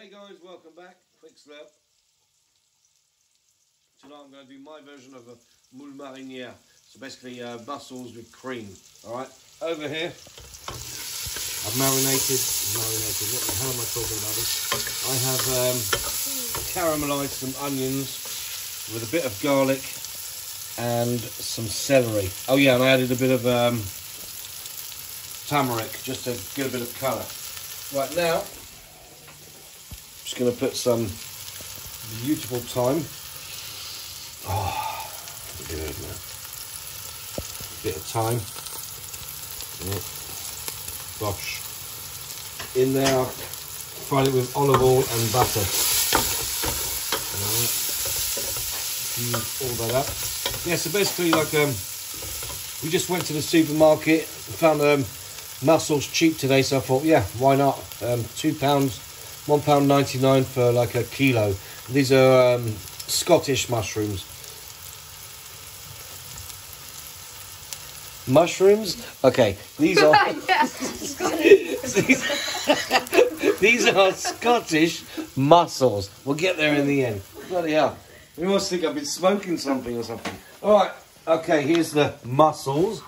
Hey guys, welcome back. Quick slurp. Tonight I'm going to do my version of a moule marinière. So basically uh, mussels with cream. Alright, over here I've marinated, marinated, what the hell am I talking about this? I have um, caramelised some onions with a bit of garlic and some celery. Oh yeah, and I added a bit of um, just to get a bit of colour. Right now, just going to put some beautiful thyme. Oh, good man. Bit of thyme. Yeah. Gosh. In there, fried it with olive oil and butter. All that up. Yeah, so basically, like, um, we just went to the supermarket, found um, mussels cheap today, so I thought, yeah, why not? Um, two pounds one pound ninety nine for like a kilo. These are um, Scottish mushrooms. Mushrooms? Okay, these are these are Scottish mussels. We'll get there in the end. Bloody hell! You must think I've been smoking something or something. All right. Okay, here's the mussels.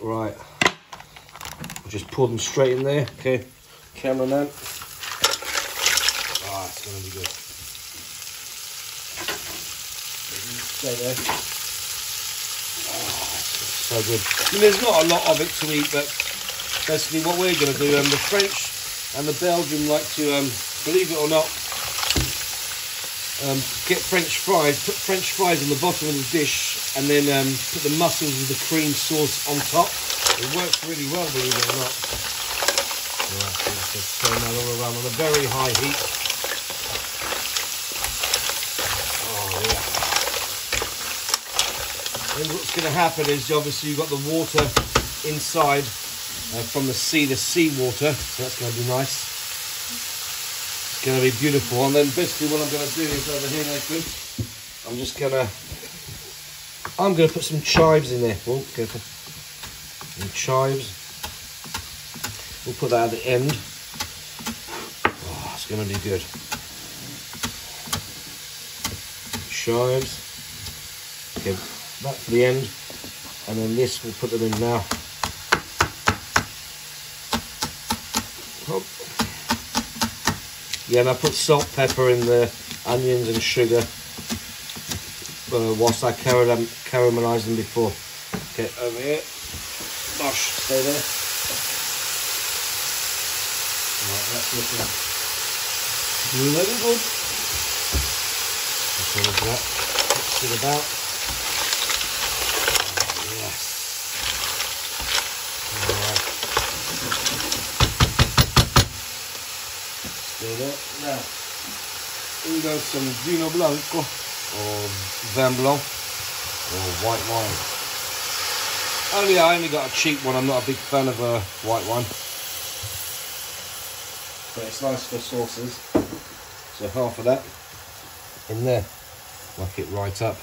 Right just pour them straight in there. Okay, cameraman. Ah, it's gonna be good. Stay there. Oh, so good. There's not a lot of it to eat, but basically what we're gonna do, um, the French and the Belgian like to, um, believe it or not, um, get French fries, put French fries on the bottom of the dish, and then um, put the mussels with the cream sauce on top. It works really well, believe it or not. Right, just turn that all around on a very high heat. Oh, yeah. And what's going to happen is obviously you've got the water inside uh, from the sea, the sea water, so that's going to be nice. Going to be beautiful. And then basically what I'm going to do is over here, Nathan, I'm just going to, I'm going to put some chives in there. Oh, careful and chives. We'll put that at the end. Oh, it's going to be good. Chives. Okay, that for the end. And then this, we'll put them in now. Yeah, and I put salt, pepper in the onions and sugar uh, whilst I caramelise them before. Okay, over here. Bosh, stay there. Right, that's looking really good. Just look that. Mix it about. Yes. Alright. Stay there. Now, we got some Vino Blanco or Vin Blanc or white wine. Only I only got a cheap one. I'm not a big fan of a white one. But it's nice for sauces. So half of that in there. Lock it right up.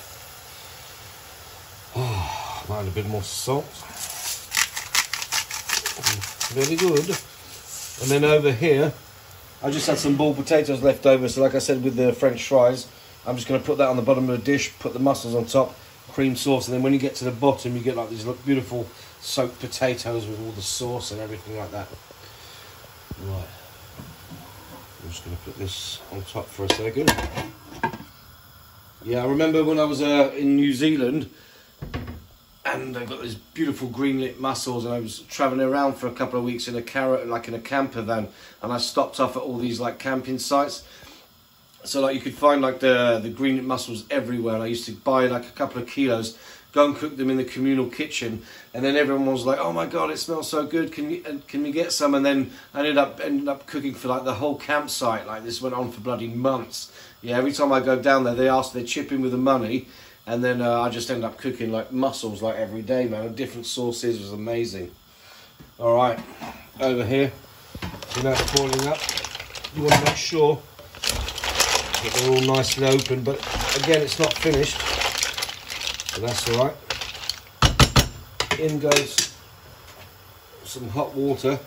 Oh, might a bit more salt. Very good. And then over here, I just had some boiled potatoes left over. So like I said with the French fries, I'm just going to put that on the bottom of the dish, put the mussels on top, cream sauce and then when you get to the bottom you get like these beautiful soaked potatoes with all the sauce and everything like that right I'm just going to put this on top for a second yeah I remember when I was uh, in New Zealand and I've got these beautiful green lip mussels and I was traveling around for a couple of weeks in a carrot like in a camper van and I stopped off at all these like camping sites so like you could find like the the green mussels everywhere. And I used to buy like a couple of kilos, go and cook them in the communal kitchen, and then everyone was like, "Oh my god, it smells so good! Can you uh, can we get some?" And then I ended up ended up cooking for like the whole campsite. Like this went on for bloody months. Yeah, every time I go down there, they ask, they chip in with the money, and then uh, I just end up cooking like mussels like every day, man. Different sauces was amazing. All right, over here, you know it's boiling up. You want to make sure that they're all nicely open, but again, it's not finished, so that's all right. In goes some hot water.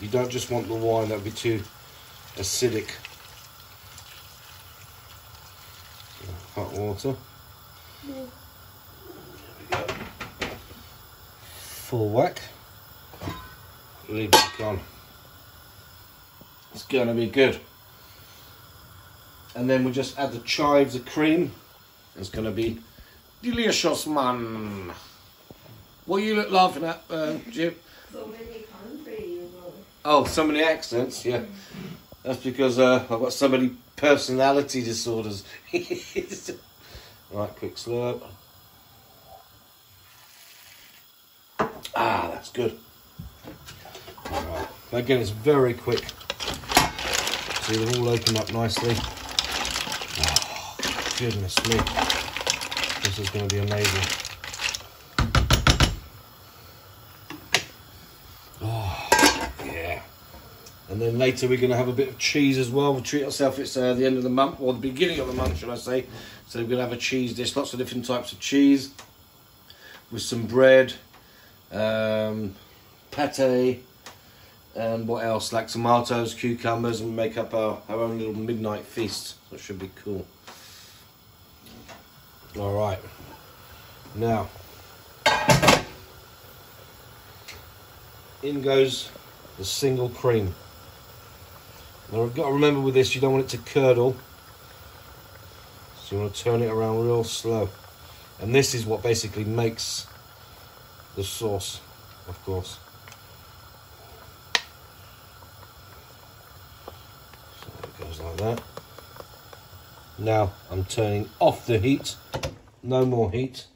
You don't just want the wine, that would be too acidic. Hot water. Full whack. Leave it on. It's going to be good. And then we just add the chives of cream. It's going to be delicious, man. What you laughing at, uh, Jim? So many countries. Oh, so many accents, yeah. That's because uh, I've got so many personality disorders. right, quick slurp. Ah, that's good. Right. Again, it's very quick. See, they've all opened up nicely. Oh, goodness me. This is going to be amazing. Oh, yeah. And then later we're going to have a bit of cheese as well. We'll treat ourselves. It's uh, the end of the month, or the beginning of the month, should I say. So we're going to have a cheese dish. Lots of different types of cheese. With some bread. Um, pate. And what else? Like tomatoes, cucumbers, and make up our, our own little midnight feast. That should be cool. All right. Now, in goes the single cream. Now I've got to remember with this, you don't want it to curdle. So you want to turn it around real slow. And this is what basically makes the sauce, of course. So it goes like that. Now I'm turning off the heat. No more heat.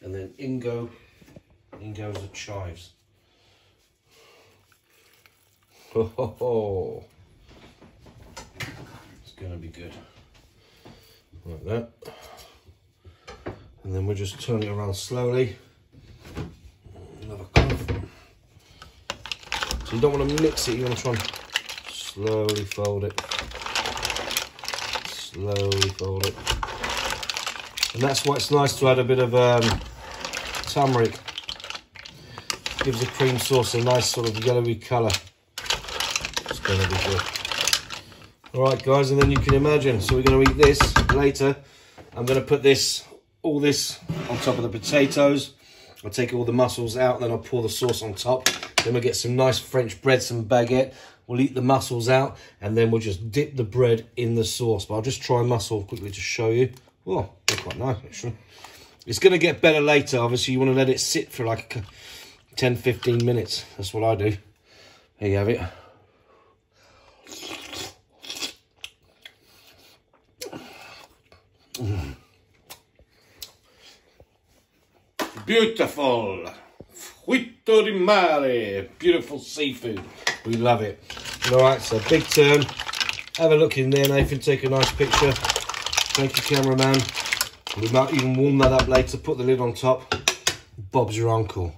And then in go, in goes the chives. Ho. It's gonna be good. Like that. And then we'll just turn it around slowly. Another. So you don't want to mix it, you want to try and slowly fold it. Slowly fold it. And that's why it's nice to add a bit of um, turmeric. Gives the cream sauce a nice sort of yellowy colour. Going to be good. Alright guys, and then you can imagine, so we're going to eat this later. I'm going to put this, all this on top of the potatoes. I'll take all the mussels out, and then I'll pour the sauce on top. Then we'll get some nice French bread, some baguette. We'll eat the mussels out, and then we'll just dip the bread in the sauce. But I'll just try mussel quickly to show you. Oh, they're quite nice, actually. It's going to get better later. Obviously, you want to let it sit for like 10, 15 minutes. That's what I do. There you have it. Mm. Beautiful. Fruito di mare. Beautiful seafood. We love it. All right, so big turn. Have a look in there, Nathan. Take a nice picture. Thank you, cameraman. We might even warm that up later. Put the lid on top. Bob's your uncle.